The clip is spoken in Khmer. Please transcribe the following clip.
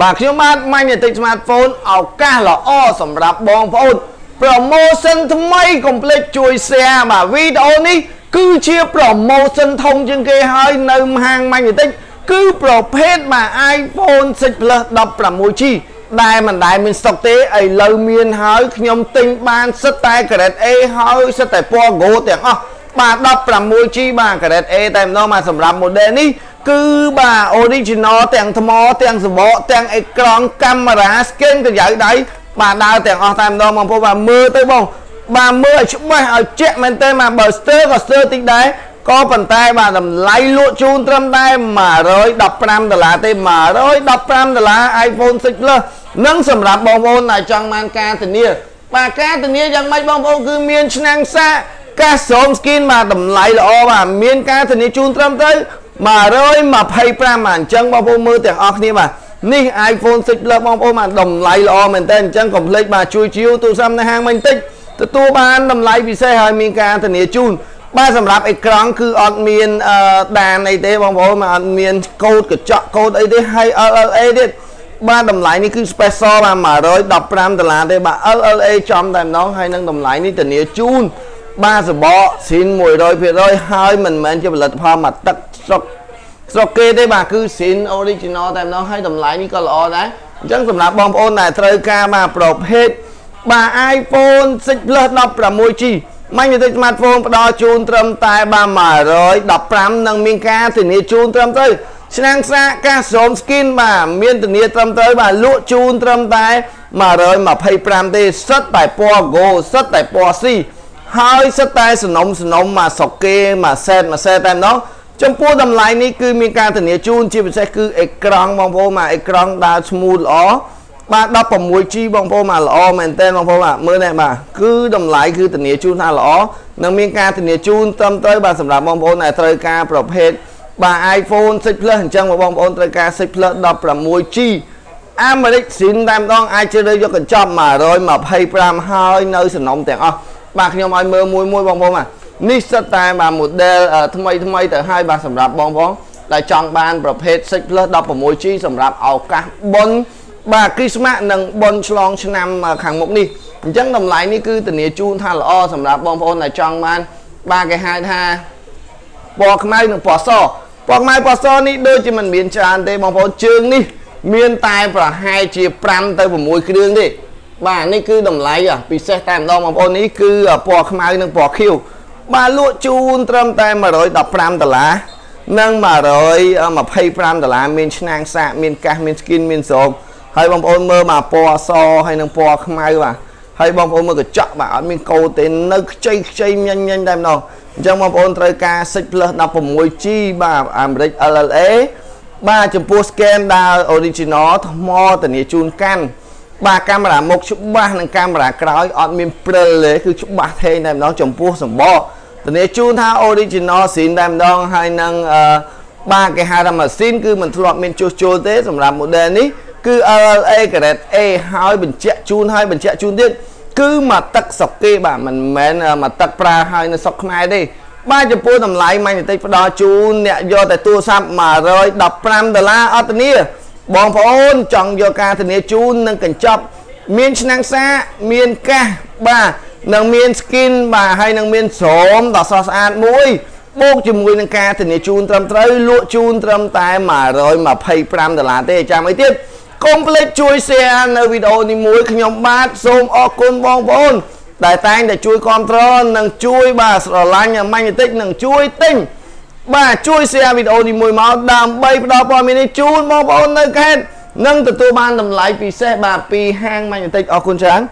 បាទខ្ញុំបាទ Magnetic Smartphone ឱកាសល្អសម្រាប់បងប្អូន promotion ថ្មីកុំភ្លេចជួយ share បាទវីដេអូនេះគឺជា promotion ធំជាងគេហើយនៅហាង Magnetic គឺប្រភេទបាទ iPhone 6 Plus 16G ដែលមិនដែលមានស្តុកទេឥឡូវមានហើយខ្ញុំទិញបានសិតតែ Grade A ហើយសិតតែពណ៌ Gold ទាំងអស់បាទ 16G បាទ Grade A តែម្ដងមកសម្រាប់ model នេះ គឺបាទ original ទាំងថ្មទាំងសបកទាំងអេក្រង់កាមេរ៉ា scan កញ្ចៅដៃបាទដើរទាំងអស់តែម្ដងបងប្អូនបាទមើលទៅបងបាទមើលឲ្យច្បាស់ឲ្យជាក់មែនទេបាទបើស្ទើក៏ស្ទើតិចដែរក៏ប៉ុន្តែបាទតម្លៃលក់ជូនត្រឹមតែ115ដុល្លារទេ115ដុល្លារ iPhone 6 Plus និងសម្រាប់បងប្អូនដែលចង់បានការធានា បាទការធានាយ៉ាងម៉េចបងប្អូនគឺមានឆ្នាំងសាកកាសសូម skin បាទតម្លៃល្អបាទមានការធានាជូនត្រឹមត្រូវ 125បាទអញ្ចឹងបងប្អូនមើលទាំងអស់គ្នាបាទនេះ iPhone 6 Plus បងប្អូនបាទតម្លៃល្អមែនតើអញ្ចឹងកុំភ្លេចបាទជួយជាវទូរស័ព្ទនៅហាងមិញតិចទទួលបានតម្លៃពិសេសហើយមានការធានាជូនបាទសម្រាប់អេក្រង់គឺអត់មានដានអីទេបងប្អូនអត់មានកូដកញ្ចក់កូដអីទេហើយ LLA ទៀតបាទតម្លៃនេះគឺ special បាទ115ដុល្លារទេបាទ LLA ចំតែម្ដងហើយនឹងតម្លៃនេះធានាជូនបាទសបកស៊ីន100%ហើយមិនមែនជាផលិតផលមកទឹកស្រុក ស្រុកគេទេបាទគឺស៊ីន original តែម្ដងហើយតម្លៃនេះក៏ល្អដែរអញ្ចឹងសម្រាប់បងប្អូនដែលត្រូវការបាទប្រភេទបាទ iPhone 6 Plus 16G Magnetic Smartphone ផ្ដល់ជូនត្រឹមតែបាទ115និងមានការធានាជូនត្រឹមត្រូវឆ្នាំងសាកកាសសូម skin បាទមានធានាត្រឹមត្រូវបាទលក់ជូនត្រឹមតែ125ទេសិតតែពណ៌ gold សិតតែពណ៌ C ហើយសិតតែសនំសនំមកសុកគេមកសែតមកសែតតែម្ដង ចំពោះតម្លៃនេះគឺមានការធានាជូនជាពិសេសគឺអេក្រង់បងប្អូនមកអេក្រង់ដើរ smooth ល្អបាទ 16G បងប្អូនមកល្អមែនតើបងប្អូនបាទមើលនេះបាទគឺតម្លៃគឺធានាជូនថាល្អនិងមានការធានាជូនត្រឹមត្រូវបាទសម្រាប់បងប្អូនដែលត្រូវការប្រភេទបាទ iPhone 6 Plus អញ្ចឹងបងប្អូនត្រូវការ6 Plus 16G អាមេរិកស៊ីនតែម្ដងអាចជ្រើសរើសយកកញ្ចប់125ហើយនៅសំណុំទាំងអស់បាទខ្ញុំឲ្យមើលមួយមួយបងប្អូនបាទ នេះសិតតែបាទ model ថ្មីថ្មីទៅហើយបាទសម្រាប់បងប្អូនដែលចង់បានប្រភេទ6 Plus 16G សម្រាប់ឱកាសបុណ្យបាទគ្រីស្មាស់និងបុណ្យឆ្លងឆ្នាំខាងមុខនេះអញ្ចឹងតម្លៃនេះគឺធានាជូនថាល្អសម្រាប់បងប្អូនដែលចង់បានបាទគេហៅថាពណ៌ខ្មៅនិងពណ៌សពណ៌ខ្មៅពណ៌សនេះដូចជាមិនមានច្រើនទេបងប្អូនជើងនេះមានតែប្រហែលជា5ទៅ6គ្រឿងទេបាទនេះគឺតម្លៃពិសេសតែម្ដងបងប្អូននេះគឺពណ៌ខ្មៅនិងពណ៌ខៀវ បាទលក់ជូនត្រឹមតែ115ដុល្លារនិង125ដុល្លារមានឆ្នាំងសាកមានកាសមានស្គីនមានស្រោមហើយបងប្អូនមើលមកពណ៌អសហើយនឹងពណ៌ខ្មៅបាទហើយបងប្អូនមើលកញ្ចក់បាទអត់មានកោទេនៅខ្ចីខ្ចីញញញតែម្ដងអញ្ចឹងបងប្អូនត្រូវការ6 plus 16G បាទអាមេរិក LLA បាទចំពោះ scan ដើរ original ថ្មធានាជូនកាន់បាទកាមេរ៉ាមុខច្បាស់និងកាមេរ៉ាក្រោយអត់មានព្រិលទេគឺច្បាស់ថេងតែម្ដងចំពោះសម្បក ធានាជូនថា original ស៊ីនតែម្ដងហើយនឹងអឺបាទគេហៅថាម៉ាស៊ីនគឺមិនធ្លាប់មានជួសជុលទេសម្រាប់ model នេះគឺ LLA Grade A ហើយបញ្ជាក់ជូនហើយបញ្ជាក់ជូនទៀតគឺមកទឹកស្រុកគេបាទមិនមែនមកទឹកប្រើហើយនៅស្រុកខ្មែរទេបាទចំពោះតម្លៃម៉ាញ់បន្តិចផ្ដល់ជូនអ្នកយកតែទូរស័ព្ទ115ដុល្លារអត់ធានាបងប្អូនចង់យកការធានាជូននិងកញ្ចប់ មានឆ្នាំងសាមានកាសបាទ និងមាន skin បាទហើយនឹងមានស្រោមដ៏ស្រស់ស្អាតមួយបូកជាមួយនឹងការធានាជូនត្រឹមត្រូវលក់ជូនត្រឹមតែ125ដុល្លារទេចាំអីទៀតកុំភ្លេចជួយ share នៅវីដេអូនេះមួយខ្ញុំបាទសូមអរគុណបងប្អូនដែលតែងតែជួយគ្រប់គ្រងនិងជួយបាទស្រឡាញ់ម៉ាញ់បន្តិចនិងជួយទិញបាទជួយ share វីដេអូនេះមួយមកដើម្បីផ្ដល់ព័ត៌មាននេះជូនបងប្អូននៅខេត្តនិងទទួលបានតម្លៃពិសេសបាទពីហាងម៉ាញ់បន្តិចអរគុណច្រើន